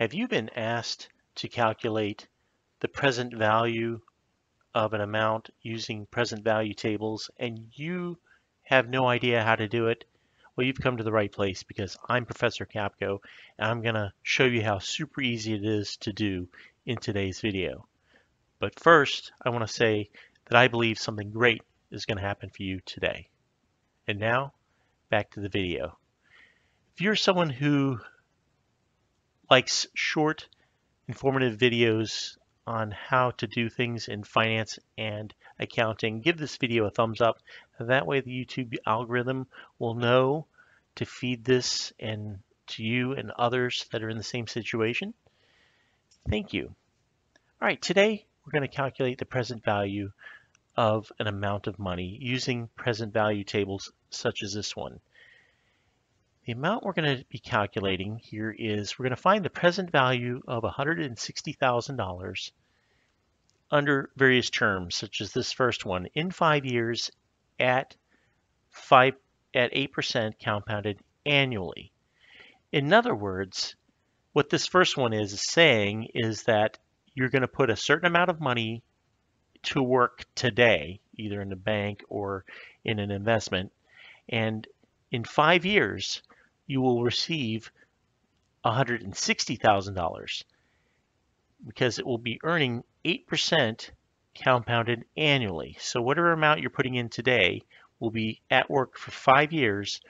Have you been asked to calculate the present value of an amount using present value tables and you have no idea how to do it? Well, you've come to the right place because I'm Professor Capko and I'm going to show you how super easy it is to do in today's video. But first, I want to say that I believe something great is going to happen for you today. And now, back to the video. If you're someone who likes short, informative videos on how to do things in finance and accounting, give this video a thumbs up. That way the YouTube algorithm will know to feed this and to you and others that are in the same situation. Thank you. All right, today we're going to calculate the present value of an amount of money using present value tables such as this one. The amount we're going to be calculating here is we're going to find the present value of $160,000 under various terms, such as this first one, in five years at five at 8% compounded annually. In other words, what this first one is saying is that you're going to put a certain amount of money to work today, either in a bank or in an investment, and in five years, you will receive $160,000 because it will be earning 8% compounded annually. So whatever amount you're putting in today will be at work for five years,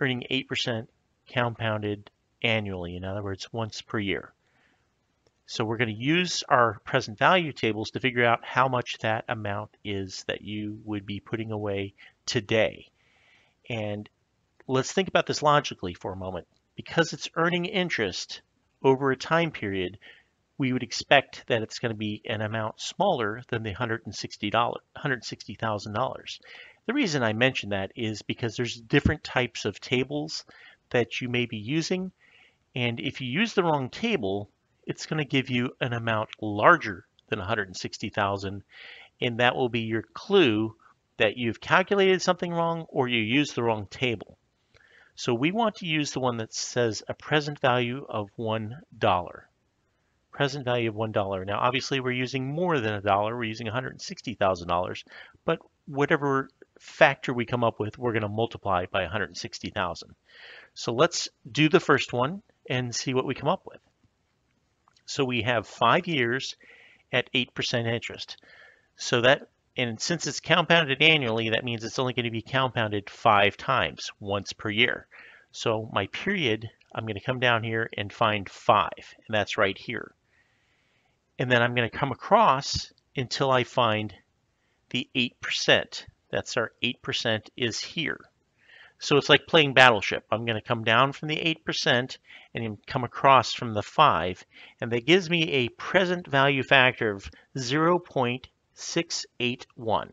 earning 8% compounded annually. In other words, once per year. So we're going to use our present value tables to figure out how much that amount is that you would be putting away today. And let's think about this logically for a moment. Because it's earning interest over a time period, we would expect that it's going to be an amount smaller than the $160, $160,000. The reason I mention that is because there's different types of tables that you may be using. And if you use the wrong table, it's going to give you an amount larger than 160,000, And that will be your clue that you've calculated something wrong or you used the wrong table. So we want to use the one that says a present value of $1. Present value of $1. Now, obviously, we're using more than a dollar. We're using $160,000. But whatever factor we come up with, we're going to multiply by 160,000. So let's do the first one and see what we come up with. So we have five years at 8% interest. So that and since it's compounded annually, that means it's only going to be compounded five times, once per year. So my period, I'm going to come down here and find five, and that's right here. And then I'm going to come across until I find the 8%. That's our 8% is here. So it's like playing Battleship. I'm going to come down from the 8% and come across from the 5, and that gives me a present value factor of 0. 0.681.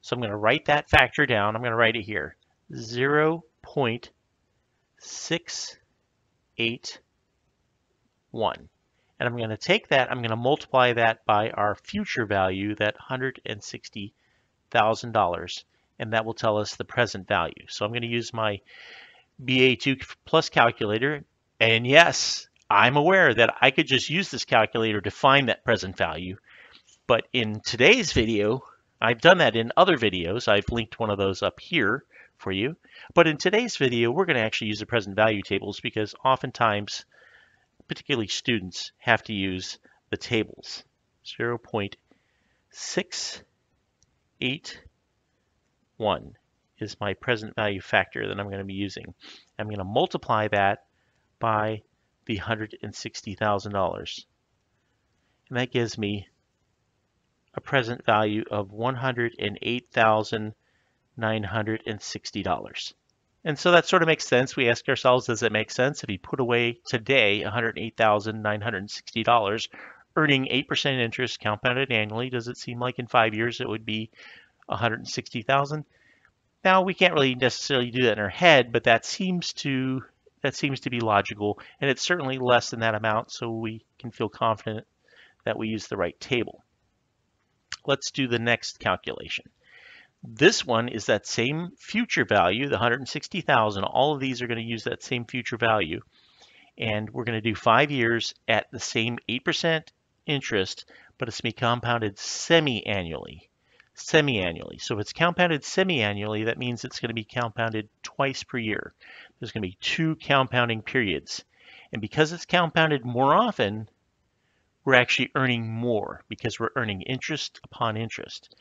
So I'm going to write that factor down. I'm going to write it here. 0 0.681. And I'm going to take that, I'm going to multiply that by our future value, that $160,000, and that will tell us the present value. So I'm going to use my BA2 plus calculator, and yes, I'm aware that I could just use this calculator to find that present value, but in today's video, I've done that in other videos. I've linked one of those up here for you. But in today's video, we're going to actually use the present value tables because oftentimes, particularly students, have to use the tables. 0.681 is my present value factor that I'm going to be using. I'm going to multiply that by the $160,000. And that gives me a present value of $108,960. And so that sort of makes sense. We ask ourselves, does it make sense if you put away today $108,960, earning 8% interest compounded annually? Does it seem like in five years it would be 160,000? Now we can't really necessarily do that in our head, but that seems to that seems to be logical, and it's certainly less than that amount, so we can feel confident that we use the right table. Let's do the next calculation. This one is that same future value, the 160,000. All of these are going to use that same future value. And we're going to do five years at the same 8% interest, but it's going to be compounded semi-annually. Semi-annually. So if it's compounded semi-annually, that means it's going to be compounded twice per year. There's going to be two compounding periods. And because it's compounded more often, we're actually earning more because we're earning interest upon interest.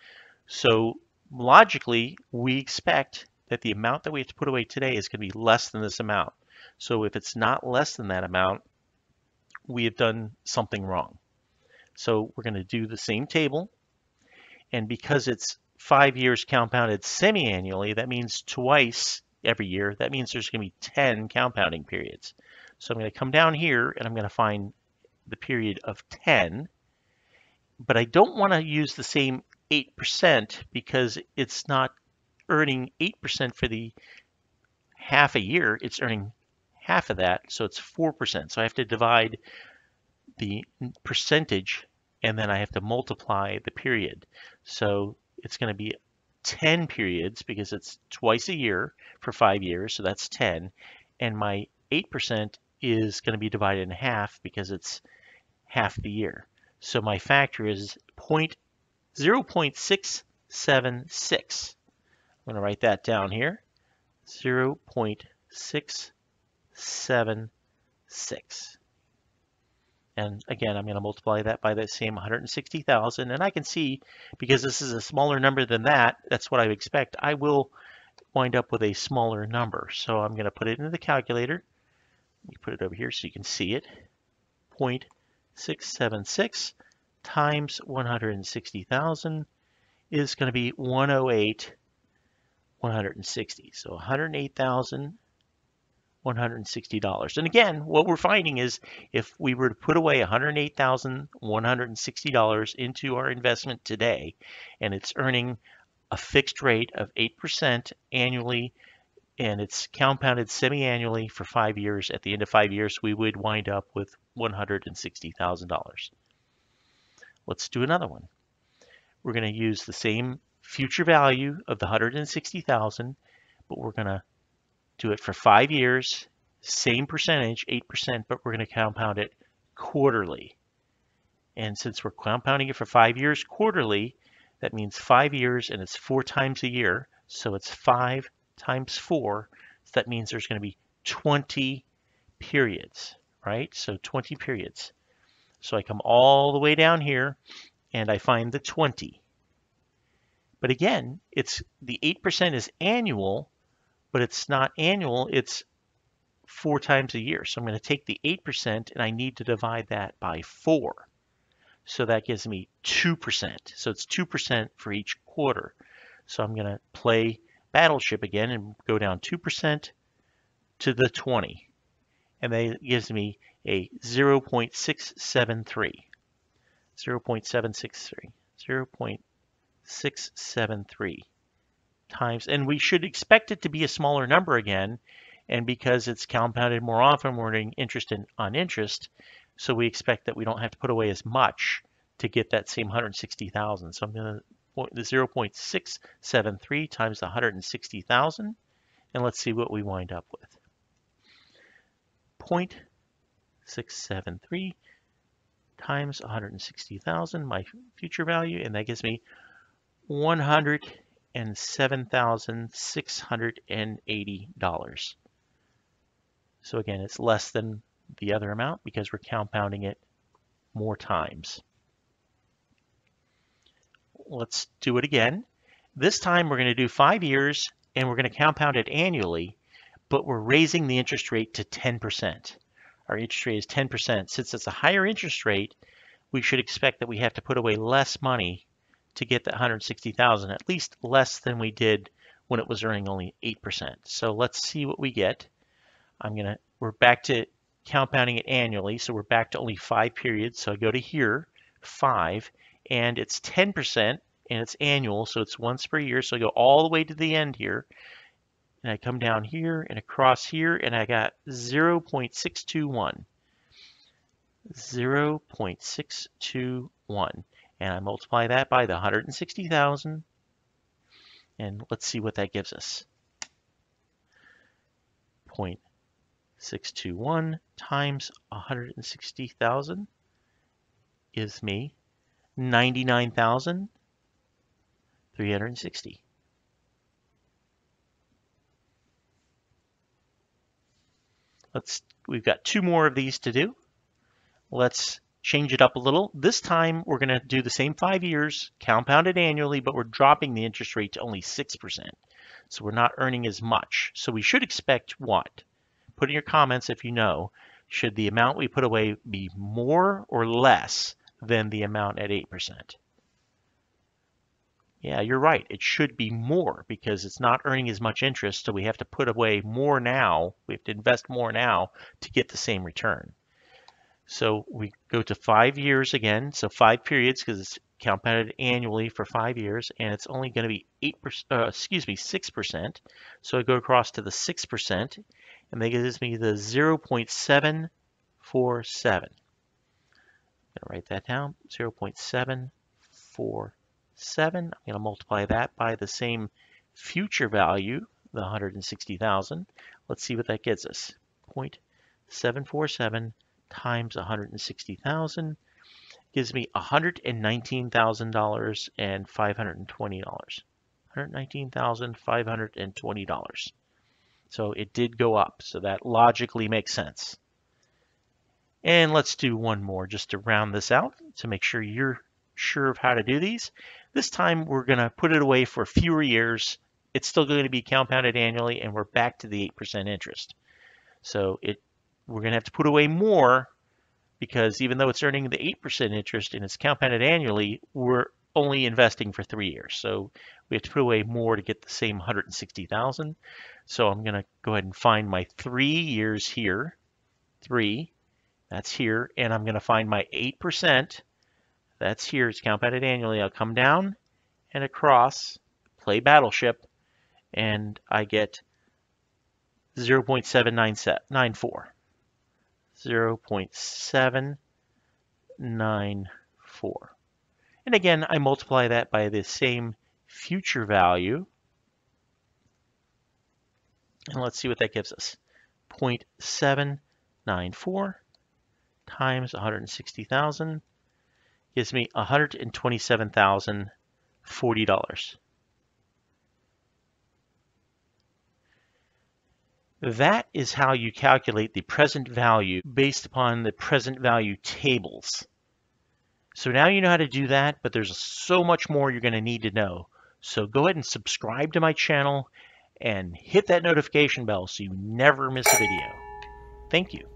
So logically, we expect that the amount that we have to put away today is going to be less than this amount. So if it's not less than that amount, we have done something wrong. So we're going to do the same table. And because it's five years compounded semi-annually, that means twice every year. That means there's going to be 10 compounding periods. So I'm going to come down here and I'm going to find the period of 10. But I don't want to use the same 8% because it's not earning 8% for the half a year. It's earning half of that, so it's 4%. So I have to divide the percentage and then I have to multiply the period. So it's going to be 10 periods because it's twice a year for five years, so that's 10. And my 8% is going to be divided in half because it's half the year. So my factor is 0.676. I'm going to write that down here. 0.676. And again, I'm going to multiply that by that same 160,000. And I can see, because this is a smaller number than that, that's what I expect, I will wind up with a smaller number. So I'm going to put it into the calculator. Let me put it over here so you can see it. 0.676 times 160,000 is going to be 108 160. So 108,000 $160. And again, what we're finding is if we were to put away $108,160 into our investment today, and it's earning a fixed rate of 8% annually, and it's compounded semi-annually for five years, at the end of five years, we would wind up with $160,000. Let's do another one. We're going to use the same future value of the 160,000, but we're going to do it for five years, same percentage, 8%, but we're going to compound it quarterly. And since we're compounding it for five years quarterly, that means five years and it's four times a year. So it's five times four. So that means there's going to be 20 periods, right? So 20 periods. So I come all the way down here and I find the 20. But again, it's the 8% is annual, but it's not annual, it's four times a year. So I'm going to take the 8% and I need to divide that by 4. So that gives me 2%. So it's 2% for each quarter. So I'm going to play Battleship again and go down 2% to the 20. And that gives me a 0.673. 0.763. 0.673 times, and we should expect it to be a smaller number again, and because it's compounded more often, we're earning interest in, on interest, so we expect that we don't have to put away as much to get that same 160,000. So I'm going to the 0.673 times the 160,000, and let's see what we wind up with. 0.673 times 160,000, my future value, and that gives me 100 and $7,680. So again, it's less than the other amount because we're compounding it more times. Let's do it again. This time we're going to do five years and we're going to compound it annually, but we're raising the interest rate to 10%. Our interest rate is 10%. Since it's a higher interest rate, we should expect that we have to put away less money to get that 160,000, at least less than we did when it was earning only 8%. So let's see what we get. I'm gonna, we're back to compounding it annually, so we're back to only five periods. So I go to here, five, and it's 10%, and it's annual, so it's once per year. So I go all the way to the end here, and I come down here and across here, and I got 0.621. 0.621 and I multiply that by the 160,000 and let's see what that gives us. 0.621 times 160,000 gives me 99,360. Let's, we've got two more of these to do. Let's change it up a little. This time we're going to do the same five years, compounded annually, but we're dropping the interest rate to only 6%. So we're not earning as much. So we should expect what? Put in your comments if you know. Should the amount we put away be more or less than the amount at 8%? Yeah, you're right. It should be more because it's not earning as much interest. So we have to put away more now. We have to invest more now to get the same return. So we go to five years again. So five periods because it's compounded annually for five years and it's only going to be eight percent, uh, excuse me, 6%. So I go across to the 6% and that gives me the 0.747. I'm going to write that down, 0.747. I'm going to multiply that by the same future value, the 160,000. Let's see what that gets us. 0.747 times 160,000 gives me $119,000 and $520. $119,520. So it did go up. So that logically makes sense. And let's do one more just to round this out to make sure you're sure of how to do these. This time we're going to put it away for fewer years. It's still going to be compounded annually and we're back to the 8% interest. So it we're going to have to put away more because even though it's earning the 8% interest and it's compounded annually, we're only investing for three years. So we have to put away more to get the same 160,000. So I'm going to go ahead and find my three years here. Three, that's here. And I'm going to find my 8%. That's here. It's compounded annually. I'll come down and across, play Battleship, and I get 0.794. 0.794. And again, I multiply that by the same future value. And let's see what that gives us. 0.794 times 160,000 gives me $127,040. That is how you calculate the present value based upon the present value tables. So now you know how to do that, but there's so much more you're going to need to know. So go ahead and subscribe to my channel and hit that notification bell so you never miss a video. Thank you.